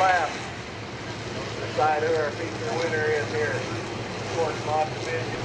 laps. Decide who our feature winner is here. Sports Mod Division.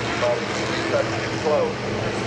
everybody to keep that flow.